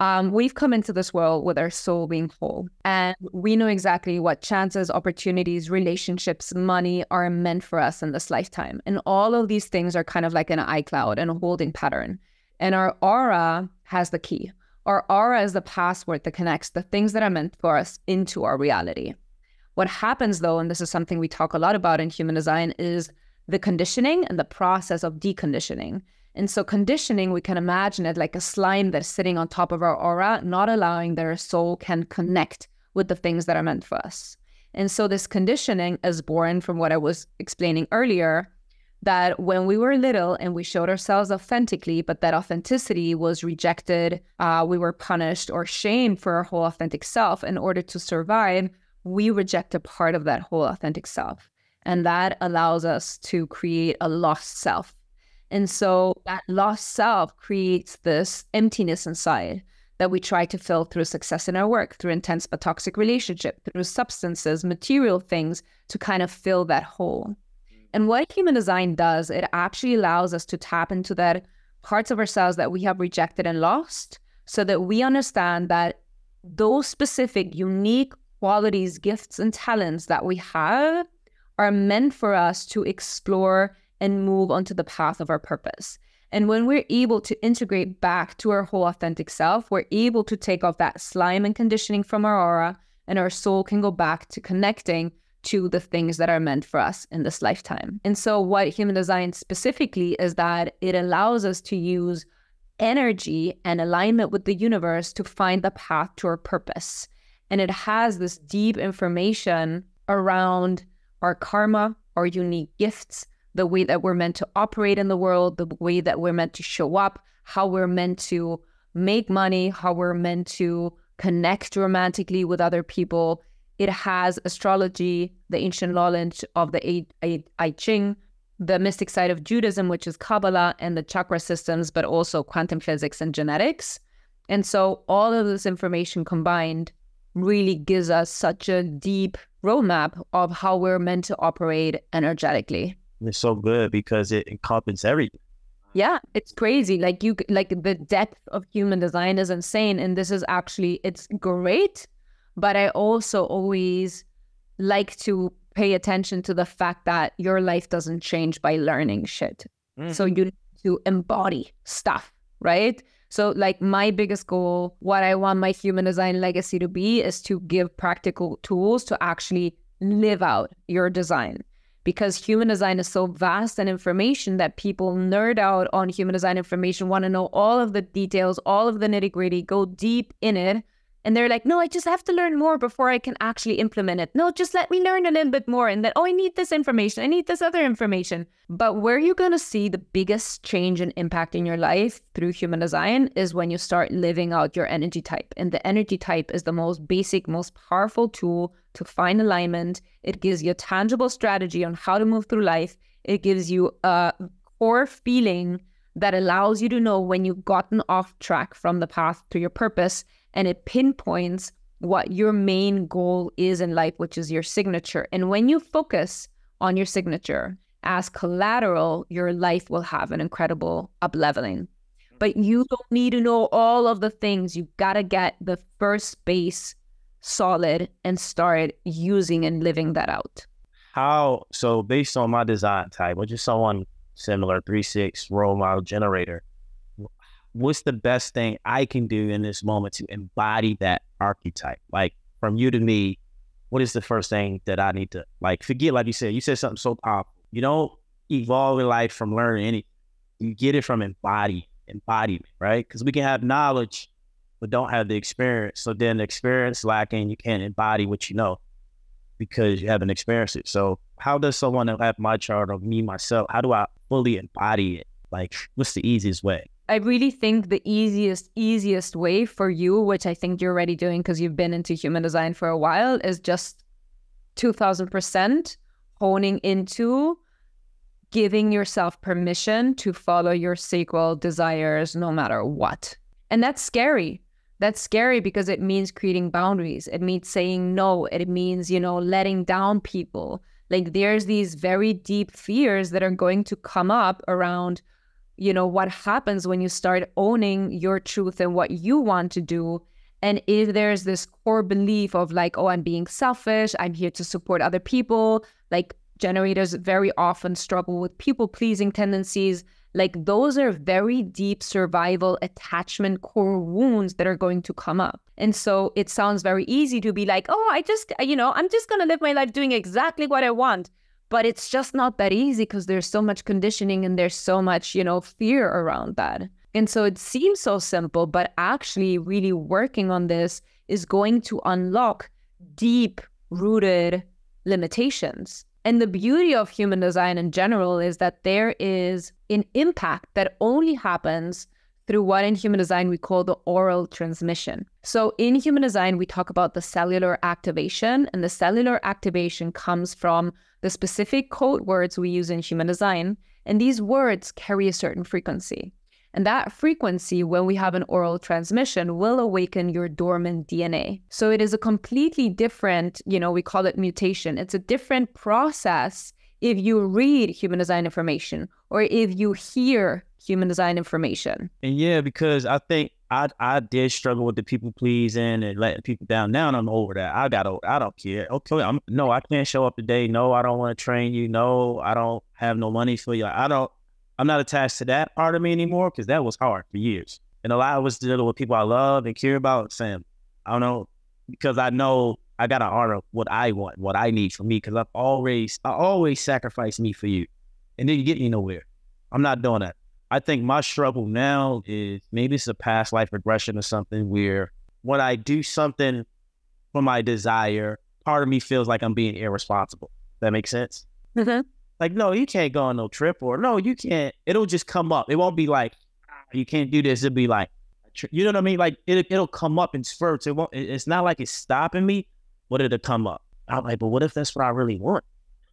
Um, we've come into this world with our soul being whole, and we know exactly what chances, opportunities, relationships, money are meant for us in this lifetime. And all of these things are kind of like an iCloud and a holding pattern. And our aura has the key. Our aura is the password that connects the things that are meant for us into our reality. What happens though, and this is something we talk a lot about in human design, is the conditioning and the process of deconditioning. And so, conditioning, we can imagine it like a slime that's sitting on top of our aura, not allowing that our soul can connect with the things that are meant for us. And so, this conditioning is born from what I was explaining earlier that when we were little and we showed ourselves authentically, but that authenticity was rejected, uh, we were punished or shamed for our whole authentic self. In order to survive, we reject a part of that whole authentic self. And that allows us to create a lost self and so that lost self creates this emptiness inside that we try to fill through success in our work, through intense but toxic relationship, through substances, material things to kind of fill that hole. Mm. And what human design does, it actually allows us to tap into that parts of ourselves that we have rejected and lost so that we understand that those specific, unique qualities, gifts, and talents that we have are meant for us to explore and move onto the path of our purpose. And when we're able to integrate back to our whole authentic self, we're able to take off that slime and conditioning from our aura, and our soul can go back to connecting to the things that are meant for us in this lifetime. And so, what human design specifically is that it allows us to use energy and alignment with the universe to find the path to our purpose. And it has this deep information around our karma, our unique gifts, the way that we're meant to operate in the world, the way that we're meant to show up, how we're meant to make money, how we're meant to connect romantically with other people. It has astrology, the ancient knowledge of the I, I, I Ching, the mystic side of Judaism, which is Kabbalah, and the chakra systems, but also quantum physics and genetics. And so all of this information combined really gives us such a deep roadmap of how we're meant to operate energetically. It's so good because it encompasses everything. Yeah, it's crazy. Like you like the depth of human design is insane and this is actually it's great, but I also always like to pay attention to the fact that your life doesn't change by learning shit. Mm-hmm. So you need to embody stuff, right? So, like, my biggest goal, what I want my human design legacy to be, is to give practical tools to actually live out your design. Because human design is so vast and information that people nerd out on human design information, want to know all of the details, all of the nitty gritty, go deep in it and they're like, no, I just have to learn more before I can actually implement it. No, just let me learn a little bit more. And then, oh, I need this information. I need this other information. But where you're going to see the biggest change and impact in your life through human design is when you start living out your energy type. And the energy type is the most basic, most powerful tool to find alignment. It gives you a tangible strategy on how to move through life. It gives you a core feeling that allows you to know when you've gotten off track from the path to your purpose and it pinpoints what your main goal is in life, which is your signature. And when you focus on your signature as collateral, your life will have an incredible upleveling. But you don't need to know all of the things. You got to get the first base solid and start using and living that out. How so based on my design type, which is someone similar, three six role model generator, what's the best thing I can do in this moment to embody that archetype? Like from you to me, what is the first thing that I need to like forget? Like you said, you said something so powerful. You don't evolve in life from learning anything. You get it from embody embodiment, right? Because we can have knowledge, but don't have the experience. So then the experience lacking, you can't embody what you know because you haven't experienced it. So how does someone have my chart of me myself? How do I fully embody it? Like, what's the easiest way? I really think the easiest, easiest way for you, which I think you're already doing because you've been into human design for a while, is just 2000% honing into giving yourself permission to follow your sacral desires no matter what. And that's scary. That's scary because it means creating boundaries. It means saying no. It means, you know, letting down people. Like there's these very deep fears that are going to come up around you know what happens when you start owning your truth and what you want to do. And if there's this core belief of like oh i'm being selfish i'm here to support other people like generators very often struggle with people pleasing tendencies like those are very deep survival attachment core wounds that are going to come up. And so it sounds very easy to be like oh i just you know i'm just going to live my life doing exactly what i want but it's just not that easy because there's so much conditioning and there's so much you know fear around that. And so it seems so simple but actually really working on this is going to unlock deep rooted limitations. And the beauty of human design in general is that there is an impact that only happens through what in human design we call the oral transmission. So, in human design, we talk about the cellular activation, and the cellular activation comes from the specific code words we use in human design. And these words carry a certain frequency. And that frequency, when we have an oral transmission, will awaken your dormant DNA. So it is a completely different, you know, we call it mutation. It's a different process if you read human design information or if you hear human design information. And yeah, because I think I I did struggle with the people pleasing and letting people down. Now I'm over that. I got. I don't care. Okay, I'm no, I can't show up today. No, I don't want to train you. No, I don't have no money for you. I don't. I'm not attached to that part of me anymore because that was hard for years. And a lot of us dealing with people I love and care about. Saying, I don't know because I know I gotta honor what I want, what I need for me. Because I've always I always sacrifice me for you, and then you get me nowhere. I'm not doing that. I think my struggle now is maybe it's a past life regression or something where when I do something for my desire, part of me feels like I'm being irresponsible. That makes sense? Mm-hmm. Like, no, you can't go on no trip, or no, you can't. It'll just come up. It won't be like ah, you can't do this. It'll be like, you know what I mean? Like it, it'll come up in spurts. It won't. It's not like it's stopping me, but it'll come up. I'm like, but what if that's what I really want?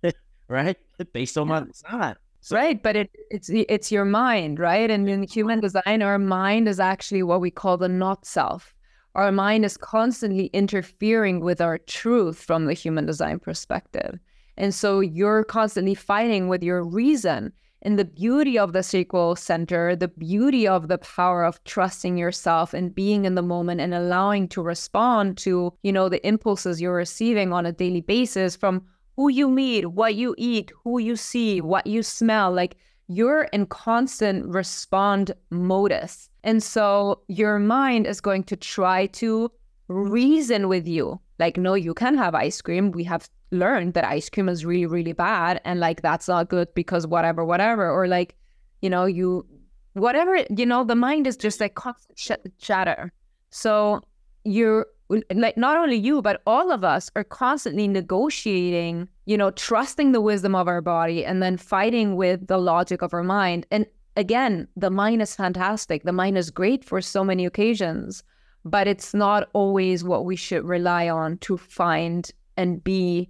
right? Based on my design. So, right, but it, it's it's your mind, right? And in human design, our mind is actually what we call the not self. Our mind is constantly interfering with our truth from the human design perspective. And so you're constantly fighting with your reason. And the beauty of the sacral center, the beauty of the power of trusting yourself and being in the moment and allowing to respond to, you know, the impulses you're receiving on a daily basis from who you meet, what you eat, who you see, what you smell. Like you're in constant respond modus. And so your mind is going to try to reason with you. Like, no, you can have ice cream. We have learned that ice cream is really, really bad. And like, that's not good because whatever, whatever. Or like, you know, you, whatever, you know, the mind is just like constant sh- chatter. So you're like not only you but all of us are constantly negotiating you know trusting the wisdom of our body and then fighting with the logic of our mind. And again the mind is fantastic. The mind is great for so many occasions but it's not always what we should rely on to find and be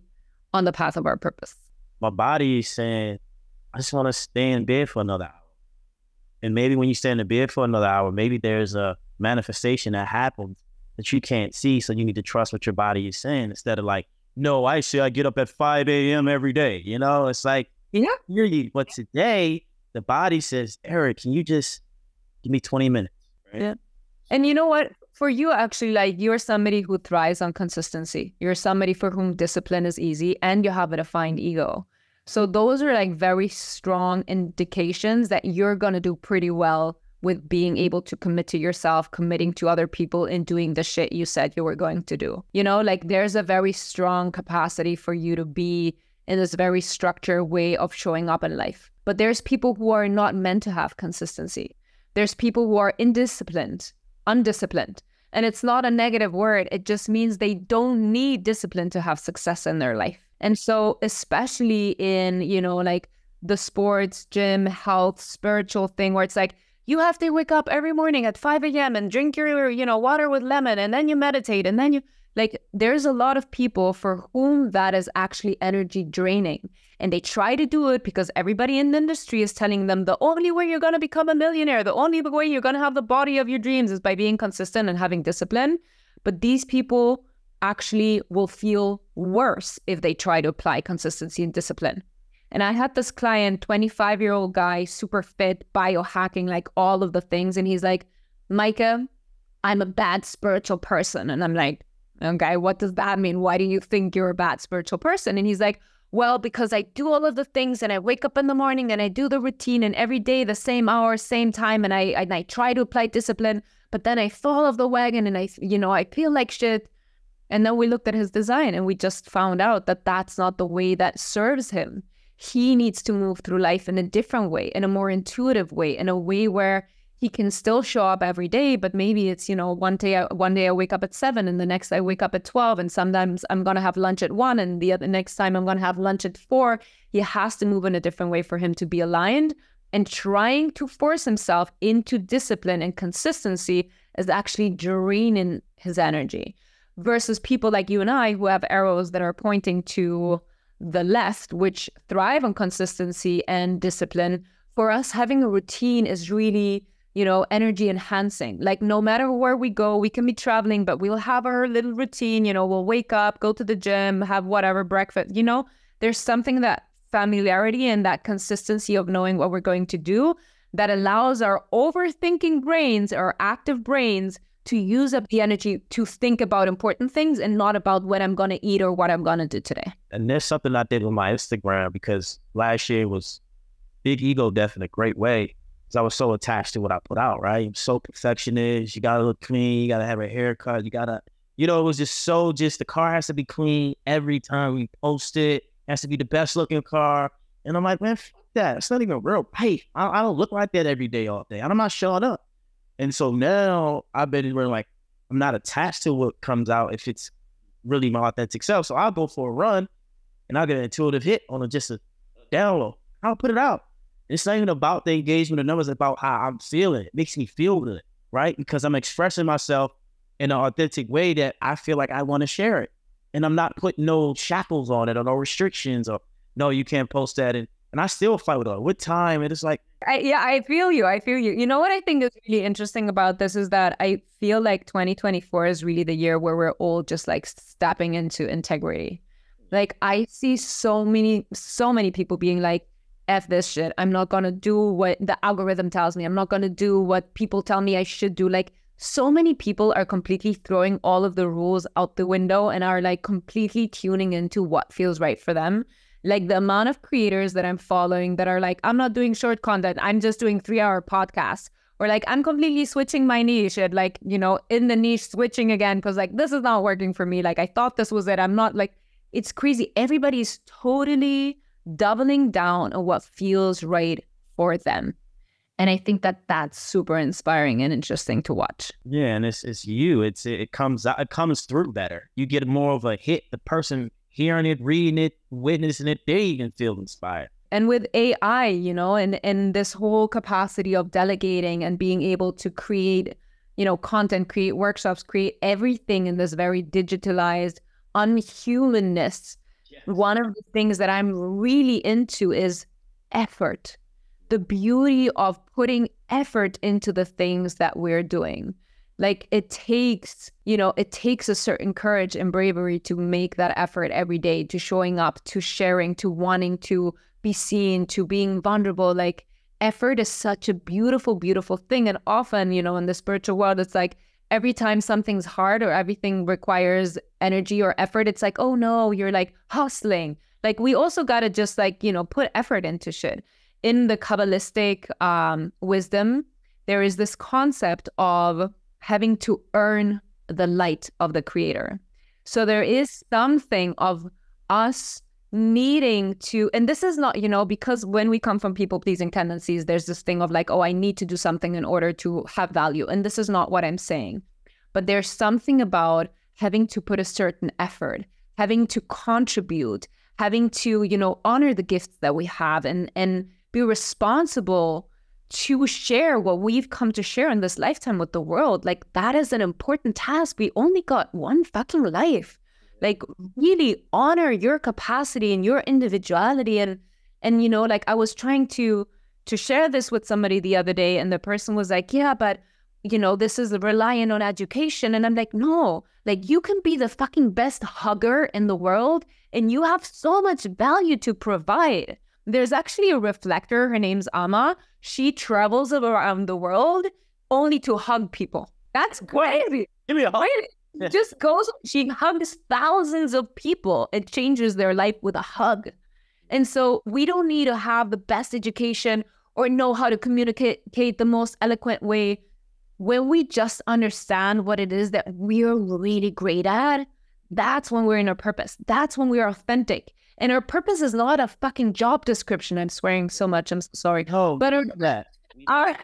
on the path of our purpose. My body is saying i just want to stay in bed for another hour. And maybe when you stay in the bed for another hour maybe there's a manifestation that happens that you can't see. So you need to trust what your body is saying instead of like, no, I say I get up at 5 a.m. every day. You know, it's like, yeah, really. But today, the body says, Eric, can you just give me 20 minutes? Right? Yeah. And you know what? For you, actually, like you're somebody who thrives on consistency. You're somebody for whom discipline is easy and you have a defined ego. So those are like very strong indications that you're going to do pretty well with being able to commit to yourself, committing to other people, and doing the shit you said you were going to do. You know, like there's a very strong capacity for you to be in this very structured way of showing up in life. But there's people who are not meant to have consistency. There's people who are indisciplined, undisciplined. And it's not a negative word. It just means they don't need discipline to have success in their life. And so, especially in, you know, like the sports, gym, health, spiritual thing, where it's like, you have to wake up every morning at 5 a.m. and drink your, you know, water with lemon and then you meditate and then you like there's a lot of people for whom that is actually energy draining. And they try to do it because everybody in the industry is telling them the only way you're gonna become a millionaire, the only way you're gonna have the body of your dreams is by being consistent and having discipline. But these people actually will feel worse if they try to apply consistency and discipline. And I had this client, 25 year old guy, super fit, biohacking, like all of the things. And he's like, Maike, I'm a bad spiritual person. And I'm like, okay, what does that mean? Why do you think you're a bad spiritual person? And he's like, well, because I do all of the things and I wake up in the morning and I do the routine and every day the same hour, same time, and I I try to apply discipline, but then I fall off the wagon and I, you know, I feel like shit. And then we looked at his design and we just found out that that's not the way that serves him he needs to move through life in a different way, in a more intuitive way, in a way where he can still show up every day, but maybe it's, you know, one day I, one day I wake up at seven and the next I wake up at 12 and sometimes I'm going to have lunch at one and the other next time I'm going to have lunch at four. He has to move in a different way for him to be aligned and trying to force himself into discipline and consistency is actually draining his energy versus people like you and I who have arrows that are pointing to the left, which thrive on consistency and discipline, for us, having a routine is really, you know, energy enhancing. Like, no matter where we go, we can be traveling, but we'll have our little routine. You know, we'll wake up, go to the gym, have whatever breakfast. You know, there's something that familiarity and that consistency of knowing what we're going to do that allows our overthinking brains, our active brains, to use up the energy to think about important things and not about what I'm going to eat or what I'm going to do today. And there's something I did with my Instagram because last year was big ego death in a great way because I was so attached to what I put out, right? I'm so perfectionist. You got to look clean. You got to have a haircut. You got to, you know, it was just so just the car has to be clean every time we post it. has to be the best looking car. And I'm like, man, that. It's not even real Hey, I, I don't look like that every day, all day. I'm not showing up. And so now I've been where like I'm not attached to what comes out if it's really my authentic self. So I'll go for a run and I'll get an intuitive hit on a, just a download. I'll put it out. It's not even about the engagement of numbers, it's about how I'm feeling. It makes me feel good, right? Because I'm expressing myself in an authentic way that I feel like I want to share it. And I'm not putting no shackles on it or no restrictions or no, you can't post that. And and I still fight with her. What time? And it's like, I, yeah, I feel you. I feel you. You know what I think is really interesting about this is that I feel like 2024 is really the year where we're all just like stepping into integrity. Like I see so many, so many people being like, F this shit. I'm not gonna do what the algorithm tells me. I'm not gonna do what people tell me I should do. Like so many people are completely throwing all of the rules out the window and are like completely tuning into what feels right for them like the amount of creators that I'm following that are like, I'm not doing short content, I'm just doing three hour podcasts. Or like, I'm completely switching my niche and like, you know, in the niche switching again, because like, this is not working for me. Like, I thought this was it. I'm not like, it's crazy. Everybody's totally doubling down on what feels right for them. And I think that that's super inspiring and interesting to watch. Yeah, and it's it's you. It's it comes out. It comes through better. You get more of a hit. The person hearing it, reading it, witnessing it, they even feel inspired. And with AI, you know, and and this whole capacity of delegating and being able to create, you know, content, create workshops, create everything in this very digitalized unhumanness. Yes. One of the things that I'm really into is effort. The beauty of putting effort into the things that we're doing like it takes you know it takes a certain courage and bravery to make that effort every day to showing up to sharing to wanting to be seen to being vulnerable. Like effort is such a beautiful beautiful thing. And often you know in the spiritual world it's like every time something's hard or everything requires energy or effort it's like oh no you're like hustling. Like we also got to just like you know put effort into shit. In the kabbalistic um, wisdom there is this concept of having to earn the light of the creator. So there is something of us needing to, and this is not, you know, because when we come from people pleasing tendencies, there's this thing of like, oh, I need to do something in order to have value. And this is not what I'm saying. But there's something about having to put a certain effort, having to contribute, having to, you know, honor the gifts that we have and and be responsible to share what we've come to share in this lifetime with the world. Like that is an important task. We only got one fucking life. Like really honor your capacity and your individuality and and you know like I was trying to to share this with somebody the other day and the person was like, "Yeah, but you know, this is relying on education." And I'm like, "No. Like you can be the fucking best hugger in the world and you have so much value to provide." There's actually a reflector. Her name's Amma. She travels around the world only to hug people. That's crazy. Give me a hug. Yeah. Just goes, she hugs thousands of people and changes their life with a hug. And so we don't need to have the best education or know how to communicate the most eloquent way. When we just understand what it is that we're really great at, that's when we're in our purpose. That's when we're authentic. And our purpose is not a fucking job description. I'm swearing so much. I'm so sorry. No, but our, that. our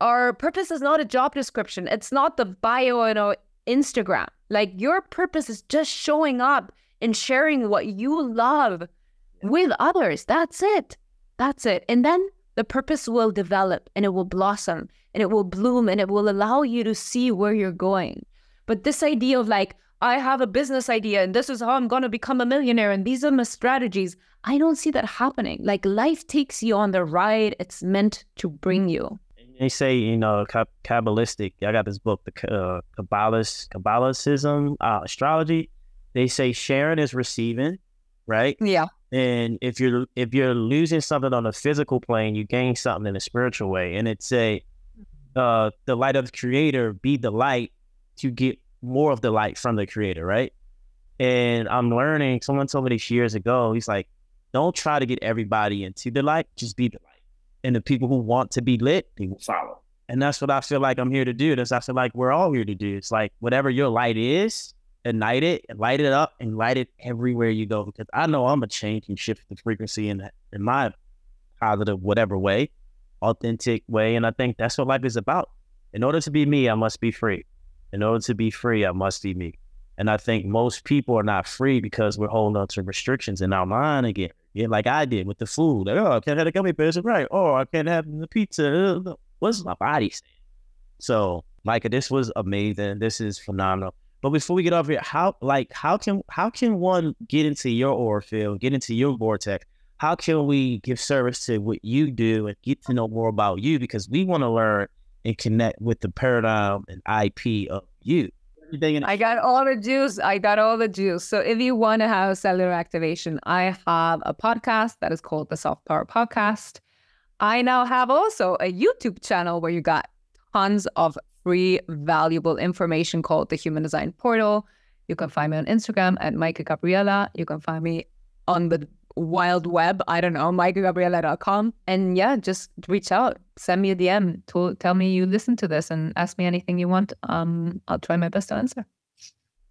our purpose is not a job description. It's not the bio on our Instagram. Like your purpose is just showing up and sharing what you love with others. That's it. That's it. And then the purpose will develop and it will blossom and it will bloom and it will allow you to see where you're going. But this idea of like, I have a business idea and this is how I'm going to become a millionaire and these are my strategies. I don't see that happening. Like life takes you on the ride it's meant to bring you. They say, you know, Kabbalistic. I got this book, the uh, Kabbalist, Kabbalism, uh, astrology. They say sharing is receiving, right? Yeah. And if you're if you're losing something on a physical plane, you gain something in a spiritual way. And it's a uh, the light of the creator be the light to get more of the light from the creator, right? And I'm learning. Someone told me this years ago. He's like, don't try to get everybody into the light. Just be the light. And the people who want to be lit, they will follow. And that's what I feel like I'm here to do. That's I feel like we're all here to do. It's like whatever your light is, ignite it and light it up and light it everywhere you go. Because I know I'm a change and shift the frequency in in my positive whatever way, authentic way. And I think that's what life is about. In order to be me, I must be free. In order to be free, I must be me. And I think most people are not free because we're holding on to restrictions in our mind again. Yeah, like I did with the food. Like, oh, I can't have the gummy bears, right? Oh, I can't have the pizza. What's my body saying? So, Maike, this was amazing. This is phenomenal. But before we get off here, how like how can how can one get into your aura field, get into your vortex? How can we give service to what you do and get to know more about you? Because we want to learn and connect with the paradigm and IP of you. I got all the juice. I got all the juice. So if you want to have cellular activation, I have a podcast that is called the Soft Power Podcast. I now have also a YouTube channel where you got tons of free, valuable information called the Human Design Portal. You can find me on Instagram at Maike Gabriela. You can find me on the wild web. I don't know, maikegabriela.com. And yeah, just reach out, send me a DM, to, tell me you listen to this and ask me anything you want. Um, I'll try my best to answer.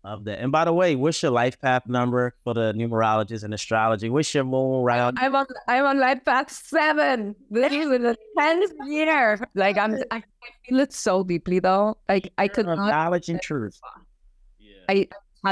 Love that. And by the way, what's your life path number for the numerologists and astrology? What's your moon round? I'm on I'm on life path seven. This is the tenth year. Like I'm I feel it so deeply though. Like I could not knowledge and truth. Yeah. I, I'm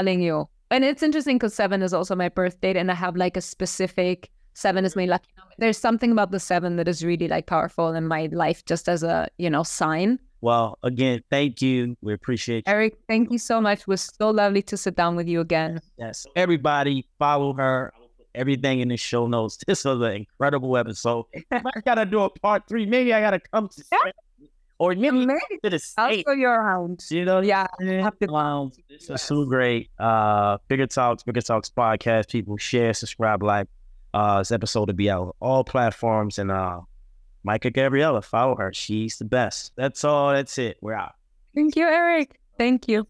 telling you, and it's interesting because seven is also my birth date, and I have like a specific seven is my lucky number. There's something about the seven that is really like powerful in my life, just as a you know sign. Well, again, thank you. We appreciate you. Eric. Thank you so much. It was so lovely to sit down with you again. Yes, everybody follow her. Everything in the show notes. This was an incredible episode. I gotta do a part three. Maybe I gotta come to. Or maybe, maybe to the state. Also your hound. You know, yeah. Wow, this is so great. Uh, Bigger Talks, Bigger Talks podcast. People share, subscribe, like. Uh, this episode will be out on all platforms, and uh, Maike Gabriela, follow her. She's the best. That's all. That's it. We're out. Thank you, Eric. Thank you.